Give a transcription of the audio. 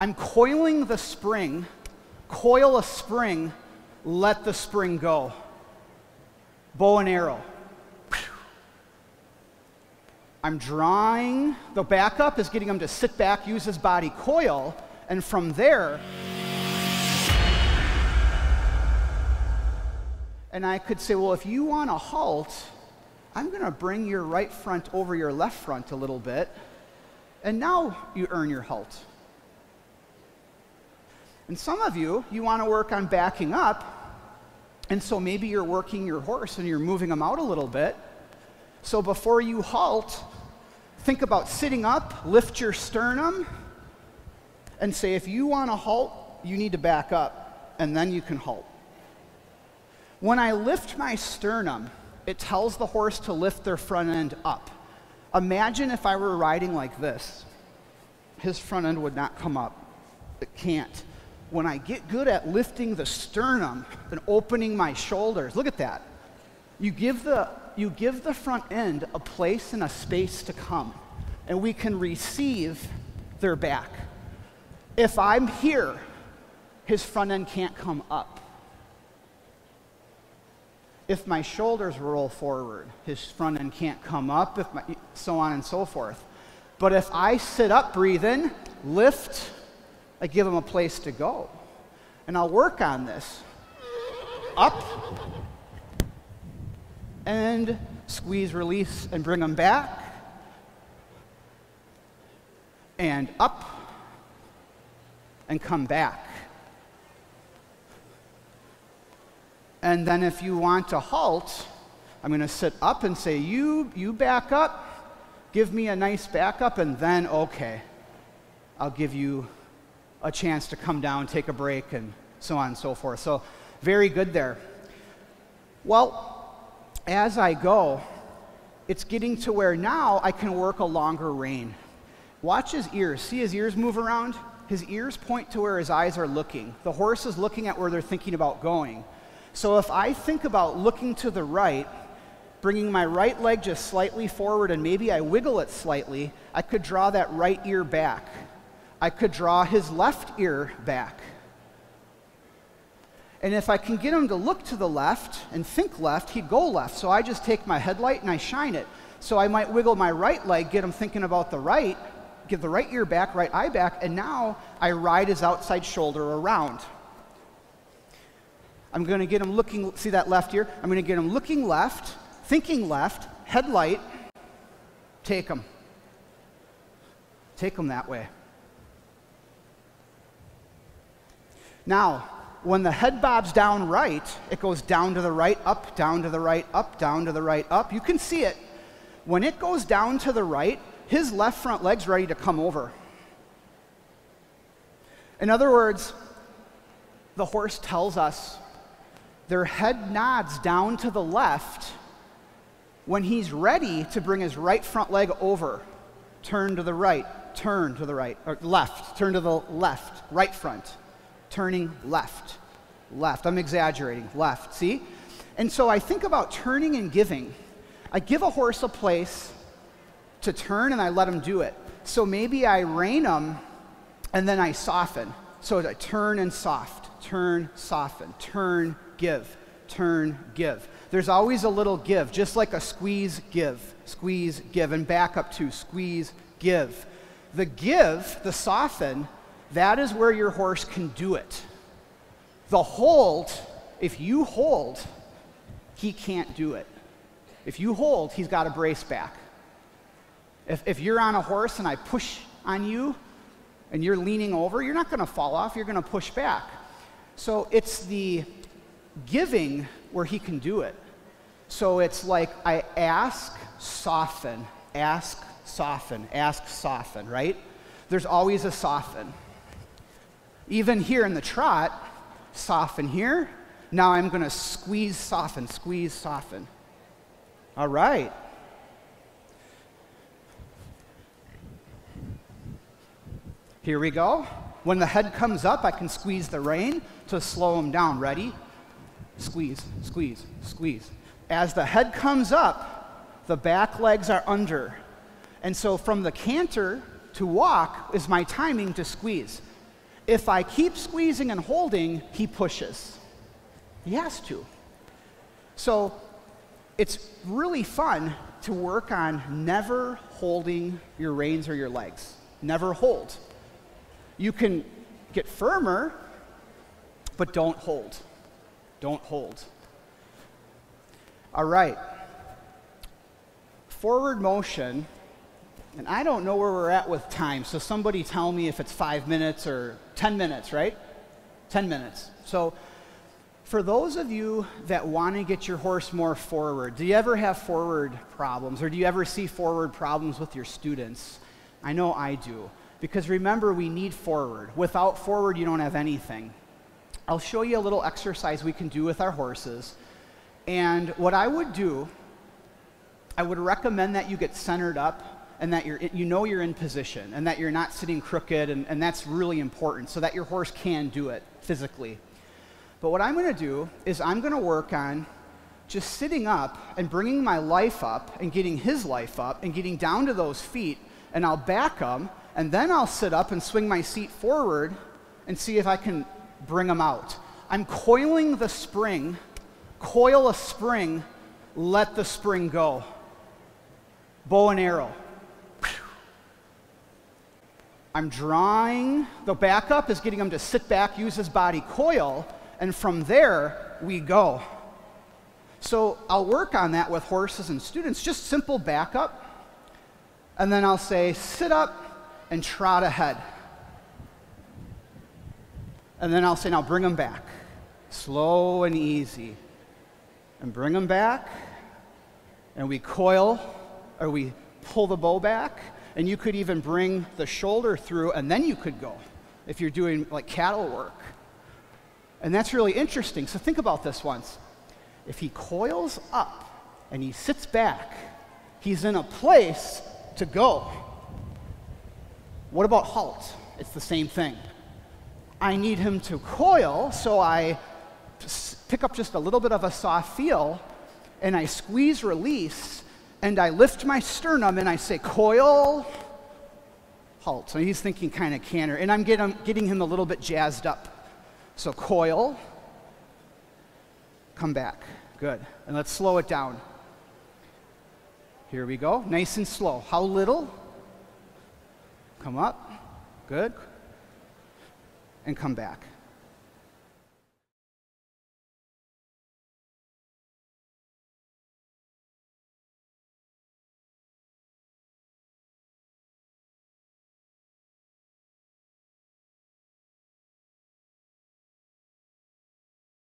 I'm coiling the spring, coil a spring, let the spring go. Bow and arrow. I'm drawing, the backup is getting him to sit back, use his body coil, and from there, and I could say, well, if you want to halt, I'm going to bring your right front over your left front a little bit, and now you earn your halt. And some of you, you want to work on backing up, and so maybe you're working your horse and you're moving him out a little bit. So before you halt, think about sitting up, lift your sternum, and say, if you want to halt, you need to back up, and then you can halt. When I lift my sternum, it tells the horse to lift their front end up. Imagine if I were riding like this. His front end would not come up. It can't. When I get good at lifting the sternum and opening my shoulders, look at that. You give the, you give the front end a place and a space to come, and we can receive their back. If I'm here, his front end can't come up. If my shoulders roll forward, his front end can't come up, if my, so on and so forth. But if I sit up, breathe in, lift, I give them a place to go. And I'll work on this. Up, and squeeze, release, and bring them back. And up, and come back. And then if you want to halt, I'm going to sit up and say, you, you back up, give me a nice backup, and then, okay, I'll give you a chance to come down, take a break, and so on and so forth. So, very good there. Well, as I go, it's getting to where now I can work a longer rein. Watch his ears. See his ears move around? His ears point to where his eyes are looking. The horse is looking at where they're thinking about going. So if I think about looking to the right, bringing my right leg just slightly forward and maybe I wiggle it slightly, I could draw that right ear back. I could draw his left ear back. And if I can get him to look to the left and think left, he'd go left. So I just take my headlight and I shine it. So I might wiggle my right leg, get him thinking about the right, give the right ear back, right eye back, and now I ride his outside shoulder around. I'm going to get him looking, see that left ear? I'm going to get him looking left, thinking left, headlight, take him. Take him that way. Now, when the head bobs down right, it goes down to the right, up, down to the right, up, down to the right, up. You can see it. When it goes down to the right, his left front leg's ready to come over. In other words, the horse tells us their head nods down to the left when he's ready to bring his right front leg over. Turn to the right, turn to the right, or left, turn to the left, right front, turning left, left. I'm exaggerating, left, see? And so I think about turning and giving. I give a horse a place to turn and I let him do it. So maybe I rein him and then I soften. So I turn and soft, turn, soften, turn, give, turn, give. There's always a little give, just like a squeeze, give, squeeze, give, and back up to squeeze, give. The give, the soften, that is where your horse can do it. The hold, if you hold, he can't do it. If you hold, he's got to brace back. If, if you're on a horse and I push on you and you're leaning over, you're not going to fall off, you're going to push back. So it's the giving where he can do it. So it's like I ask, soften, ask, soften, ask, soften, right? There's always a soften. Even here in the trot, soften here. Now I'm going to squeeze, soften, squeeze, soften. All right. Here we go. When the head comes up, I can squeeze the rein to slow him down. Ready? Squeeze, squeeze, squeeze. As the head comes up, the back legs are under. And so from the canter to walk is my timing to squeeze. If I keep squeezing and holding, he pushes. He has to. So it's really fun to work on never holding your reins or your legs. Never hold. You can get firmer, but don't hold. Don't hold. All right. Forward motion, and I don't know where we're at with time, so somebody tell me if it's five minutes or 10 minutes, right? 10 minutes. So, for those of you that want to get your horse more forward, do you ever have forward problems or do you ever see forward problems with your students? I know I do. Because remember, we need forward. Without forward, you don't have anything. I'll show you a little exercise we can do with our horses. And what I would do, I would recommend that you get centered up and that you're, you know you're in position and that you're not sitting crooked, and, and that's really important so that your horse can do it physically. But what I'm going to do is I'm going to work on just sitting up and bringing my life up and getting his life up and getting down to those feet, and I'll back him, and then I'll sit up and swing my seat forward and see if I can bring them out. I'm coiling the spring, coil a spring, let the spring go. Bow and arrow. I'm drawing, the backup is getting him to sit back, use his body coil, and from there we go. So I'll work on that with horses and students, just simple backup. And then I'll say, sit up and trot ahead. And then I'll say, now bring them back. Slow and easy. And bring them back. And we coil, or we pull the bow back. And you could even bring the shoulder through, and then you could go if you're doing like cattle work. And that's really interesting. So think about this once. If he coils up and he sits back, he's in a place to go. What about halt? It's the same thing. I need him to coil, so I pick up just a little bit of a soft feel and I squeeze release and I lift my sternum and I say, coil, halt. So he's thinking kind of canter, and I'm getting, getting him a little bit jazzed up. So coil, come back. Good. And let's slow it down. Here we go. Nice and slow. How little? Come up. Good. And come back.